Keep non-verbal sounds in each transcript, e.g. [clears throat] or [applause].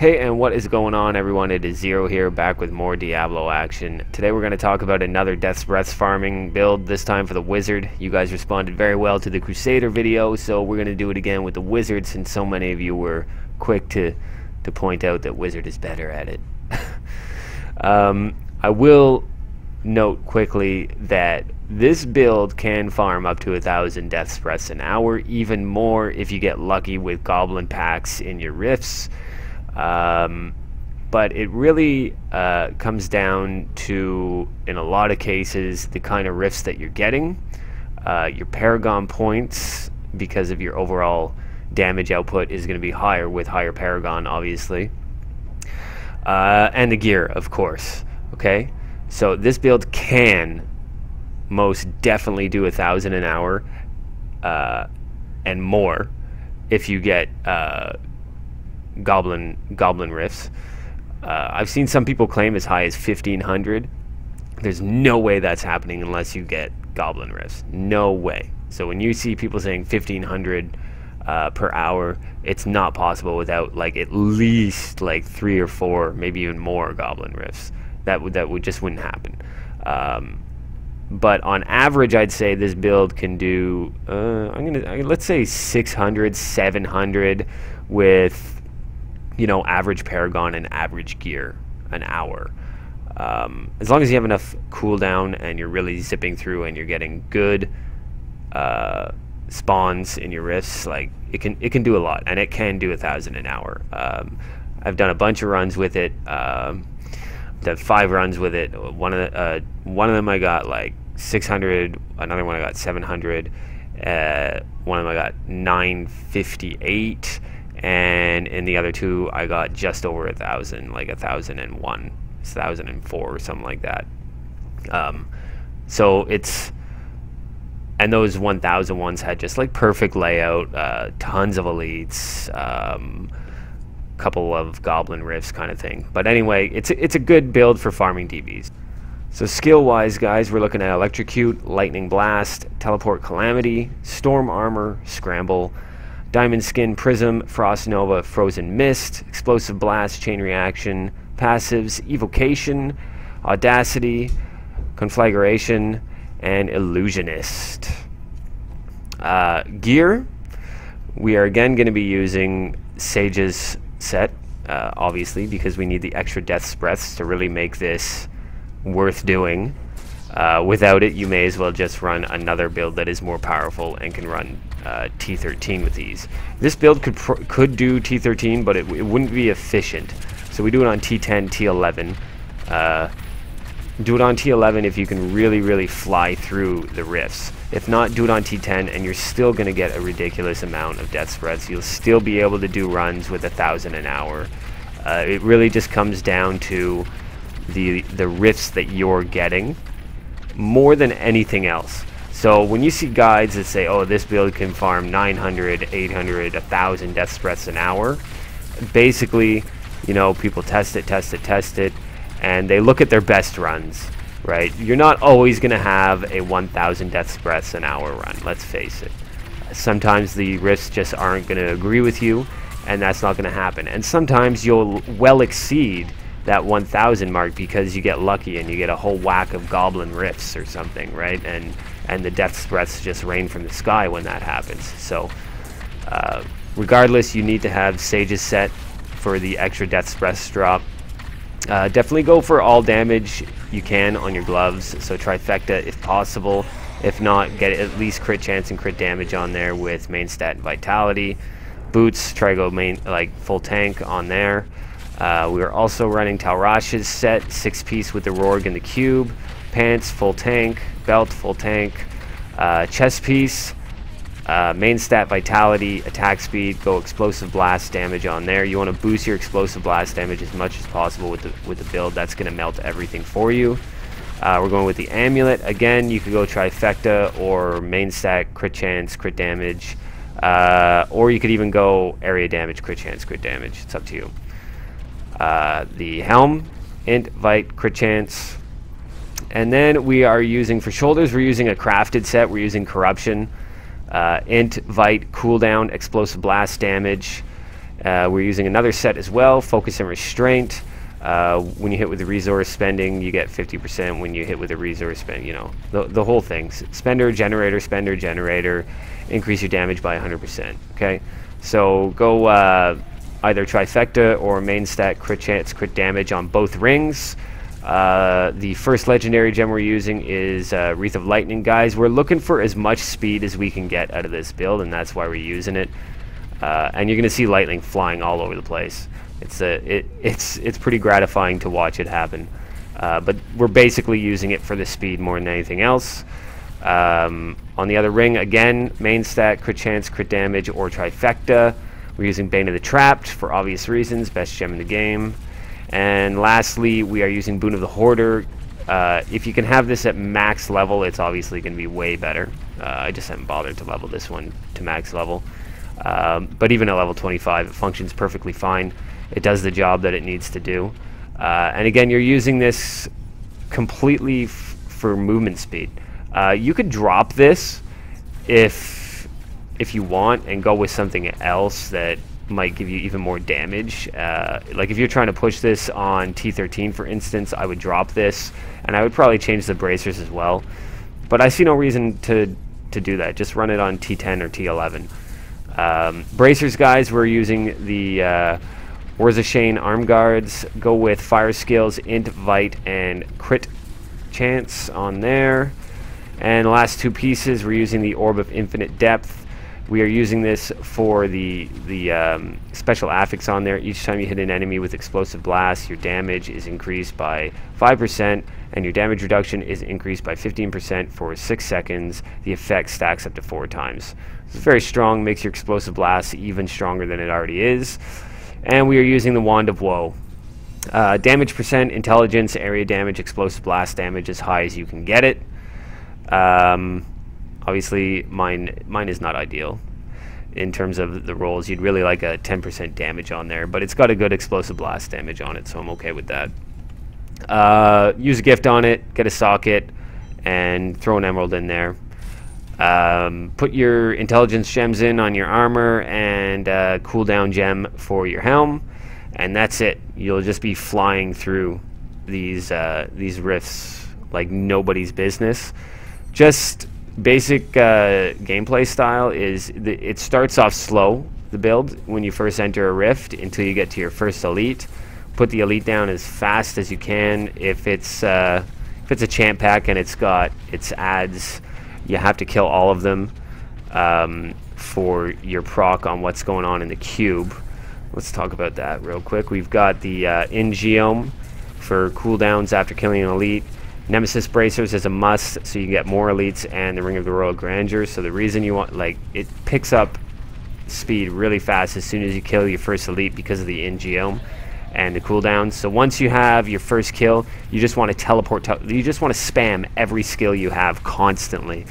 Hey, and what is going on, everyone? It is Zero here, back with more Diablo action. Today we're going to talk about another Death's Breath farming build, this time for the Wizard. You guys responded very well to the Crusader video, so we're going to do it again with the Wizard, since so many of you were quick to, to point out that Wizard is better at it. [laughs] um, I will note quickly that this build can farm up to a thousand Death's Breaths an hour, even more if you get lucky with Goblin packs in your rifts. Um, but it really uh, comes down to, in a lot of cases, the kind of rifts that you're getting, uh, your Paragon points, because of your overall damage output, is going to be higher with higher Paragon, obviously. Uh, and the gear, of course. Okay? So this build can most definitely do a thousand an hour uh, and more if you get uh, goblin goblin rifts. Uh, I've seen some people claim as high as 1500. There's no way that's happening unless you get goblin rifts. No way. So when you see people saying 1500 uh, per hour, it's not possible without like at least like three or four, maybe even more goblin rifts. That would that would just wouldn't happen. Um, but on average, I'd say this build can do. Uh, I'm gonna let's say 600, 700 with you know, average Paragon and average gear an hour. Um, as long as you have enough cooldown and you're really zipping through and you're getting good uh, spawns in your rifts, like it can it can do a lot and it can do a thousand an hour. Um, I've done a bunch of runs with it. Um, done five runs with it. One of the, uh, one of them I got like 600. Another one I got 700. Uh, one of them I got 958 and in the other two I got just over a thousand, like a thousand and one, thousand and four, or something like that. Um, so it's and those 1000 ones had just like perfect layout, uh, tons of elites, um, couple of goblin rifts kind of thing. But anyway, it's a, it's a good build for farming DBs. So skill-wise, guys, we're looking at Electrocute, Lightning Blast, Teleport Calamity, Storm Armor, Scramble, Diamond Skin, Prism, Frost Nova, Frozen Mist, Explosive Blast, Chain Reaction, Passives, Evocation, Audacity, Conflagration, and Illusionist. Uh, gear, we are again going to be using Sage's set, uh, obviously, because we need the extra Death's Breaths to really make this worth doing. Uh, without it, you may as well just run another build that is more powerful and can run uh, T13 with these. This build could could do T13, but it, it, wouldn't be efficient. So we do it on T10, T11. Uh, do it on T11 if you can really, really fly through the rifts. If not, do it on T10 and you're still going to get a ridiculous amount of Death's Breaths. You'll still be able to do runs with a thousand an hour. Uh, it really just comes down to the the rifts that you're getting more than anything else. So when you see guides that say, oh, this build can farm 900, 800, 1,000 death Breaths an hour, basically, you know, people test it, test it, test it, and they look at their best runs, right? You're not always going to have a 1,000 death Breaths an hour run, let's face it. Sometimes the rifts just aren't going to agree with you, and that's not going to happen. And sometimes you'll well exceed that 1000 mark because you get lucky and you get a whole whack of goblin rifts or something, right? And and the death breaths just rain from the sky when that happens. So uh, regardless, you need to have Sage's set for the extra death breaths drop. Uh, definitely go for all damage you can on your gloves, so trifecta if possible. If not, get at least crit chance and crit damage on there with main stat and vitality. Boots, try to go main like full tank on there. Uh, we are also running Tal Rasha's set, six piece with the Rorg and the Cube. Pants, full tank. Belt, full tank. Uh, chest piece, uh, main stat vitality, attack speed, go explosive blast damage on there. You want to boost your explosive blast damage as much as possible with the with the build. That's going to melt everything for you. Uh, we're going with the amulet again. You could go trifecta or main stat crit chance, crit damage, uh, or you could even go area damage, crit chance, crit damage. It's up to you. Uh, the helm, int, vite, crit chance. And then we are using, for shoulders, we're using a crafted set. We're using corruption, uh, int, vite, cooldown, explosive blast damage, Uh, we're using another set as well, Focus and Restraint. Uh, when you hit with the resource spending, you get 50%. When you hit with a resource spend, you know, the, the whole thing. Spender, generator, spender, generator, increase your damage by 100%. Okay, so go uh, either trifecta or main stat crit chance, crit damage on both rings. Uh, the first legendary gem we're using is uh, Wreath of Lightning, guys. We're looking for as much speed as we can get out of this build, and that's why we're using it. Uh, and you're going to see lightning flying all over the place. It's a, it, it's it's pretty gratifying to watch it happen. Uh, but we're basically using it for the speed more than anything else. Um, on the other ring, again, main stat, crit chance, crit damage, or trifecta. We're using Bane of the Trapped for obvious reasons, best gem in the game. And lastly, we are using Boon of the Hoarder. Uh, if you can have this at max level, it's obviously going to be way better. Uh, I just haven't bothered to level this one to max level. Um, but even at level 25, it functions perfectly fine. It does the job that it needs to do. Uh, and again, you're using this completely for movement speed. Uh, you could drop this if if you want and go with something else that might give you even more damage. Uh, like if you're trying to push this on T13, for instance, I would drop this, and I would probably change the bracers as well. But I see no reason to to do that. Just run it on T10 or T11. Um, bracers, guys, we're using the uh, Shane arm guards. Go with fire skills, int, vite, and crit chance on there. And last two pieces, we're using the Orb of Infinite Depth. We are using this for the the um, special affix on there. Each time you hit an enemy with explosive blast, your damage is increased by 5%, and your damage reduction is increased by 15% for 6 seconds. The effect stacks up to 4 times. It's very strong, makes your explosive blast even stronger than it already is and we are using the Wand of Woh. Uh, damage percent, intelligence, area damage, explosive blast damage as high as you can get it. Um, obviously, mine mine is not ideal in terms of the rolls. You'd really like a 10% damage on there, but it's got a good explosive blast damage on it, so I'm okay with that. Uh, use a gift on it, get a socket, and throw an emerald in there. Um, put your intelligence gems in on your armor and uh, cooldown gem for your helm, and that's it. You'll just be flying through these uh, these rifts like nobody's business. Just basic uh, gameplay style is it starts off slow the build when you first enter a rift until you get to your first elite. Put the elite down as fast as you can. If it's uh, if it's a champ pack and it's got its adds you have to kill all of them um, for your proc on what's going on in the cube. Let's talk about that real quick. We've got the uh, In-geom for cooldowns after killing an elite. Nemesis Bracers is a must, so you can get more elites and the Ring of the Royal Grandeur. So the reason you want, like, it picks up speed really fast as soon as you kill your first elite because of the In-geom and the cooldowns. So once you have your first kill, you just want to teleport. Te you just want to spam every skill you have constantly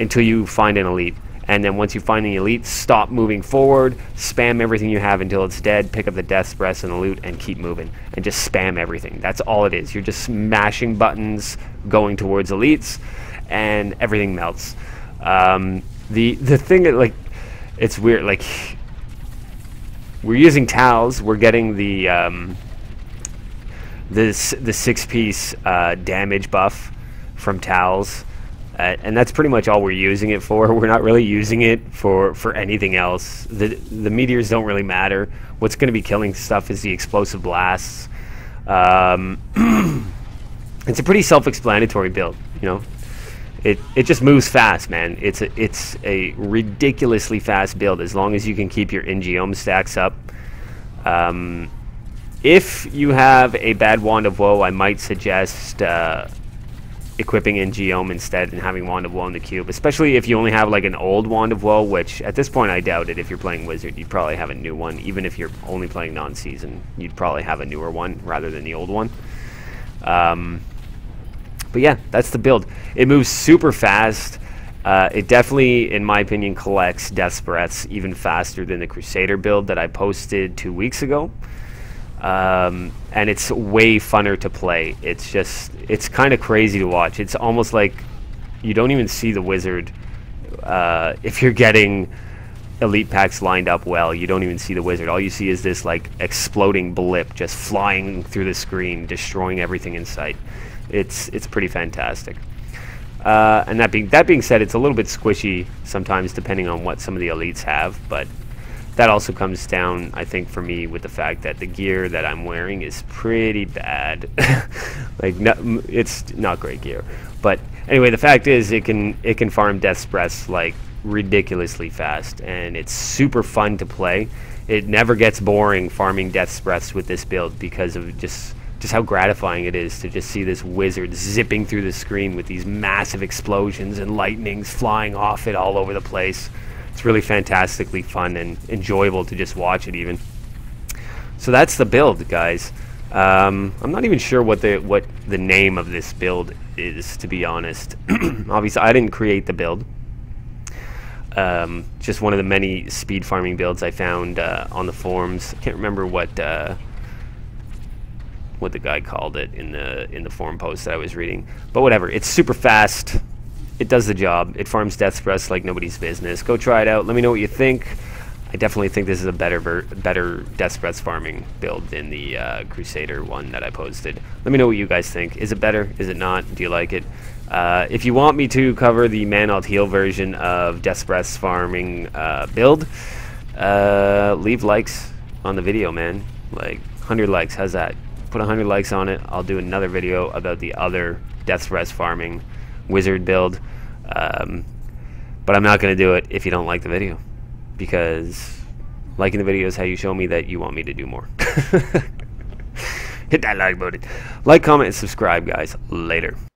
until you find an elite. And then once you find the elite, stop moving forward, spam everything you have until it's dead, pick up the Death's Breath and the loot, and keep moving. And just spam everything. That's all it is. You're just smashing buttons, going towards elites, and everything melts. Um, the the thing that like, it's weird. Like we're using towels. We're getting the um, this the six piece uh, damage buff from towels. Uh, and that's pretty much all we're using it for. [laughs] We're not really using it for, for anything else. The the meteors don't really matter. What's going to be killing stuff is the explosive blasts. Um, [clears throat] it's a pretty self-explanatory build, you know. It it just moves fast, man. It's a it's a ridiculously fast build as long as you can keep your In-geom stacks up. Um, if you have a bad Wand of Woh, I might suggest uh, equipping In-geom instead and having Wand of Woh in the cube, especially if you only have like an old Wand of Woh, which at this point I doubt it. If you're playing Wizard, you'd probably have a new one. Even if you're only playing non-season, you'd probably have a newer one rather than the old one. Um, but yeah, that's the build. It moves super fast. Uh, it definitely, in my opinion, collects Death's Breaths even faster than the Crusader build that I posted two weeks ago. Um, and it's way funner to play. It's just, it's kind of crazy to watch. It's almost like you don't even see the wizard uh, if you're getting elite packs lined up well, you don't even see the wizard. All you see is this like exploding blip just flying through the screen, destroying everything in sight. It's it's pretty fantastic. Uh, and that being that being said, it's a little bit squishy sometimes depending on what some of the elites have, but that also comes down, I think, for me with the fact that the gear that I'm wearing is pretty bad. [laughs] like, no, it's not great gear. But anyway, the fact is, it can it can farm Death's Breath like ridiculously fast, and it's super fun to play. It never gets boring farming Death's Breaths with this build because of just just how gratifying it is to just see this wizard zipping through the screen with these massive explosions and lightnings flying off it all over the place. It's really fantastically fun and enjoyable to just watch it even. So that's the build, guys. Um, I'm not even sure what the what the name of this build is, to be honest. [clears throat] Obviously, I didn't create the build. Um, just one of the many speed farming builds I found uh, on the forums. I can't remember what uh, what the guy called it in the in the forum post that I was reading. But whatever, it's super fast. It does the job. It farms Death's Breath like nobody's business. Go try it out. Let me know what you think. I definitely think this is a better better Death's farming build than the uh, Crusader one that I posted. Let me know what you guys think. Is it better? Is it not? Do you like it? Uh, if you want me to cover the Manald Heal version of Death's Breath's farming uh, build, uh, leave likes on the video, man. Like 100 likes. How's that? put 100 likes on it, I'll do another video about the other Death's Breath farming wizard build. Um, but I'm not going to do it if you don't like the video. Because liking the video is how you show me that you want me to do more. [laughs] Hit that like button. Like, comment, and subscribe, guys. Later.